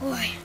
Boy.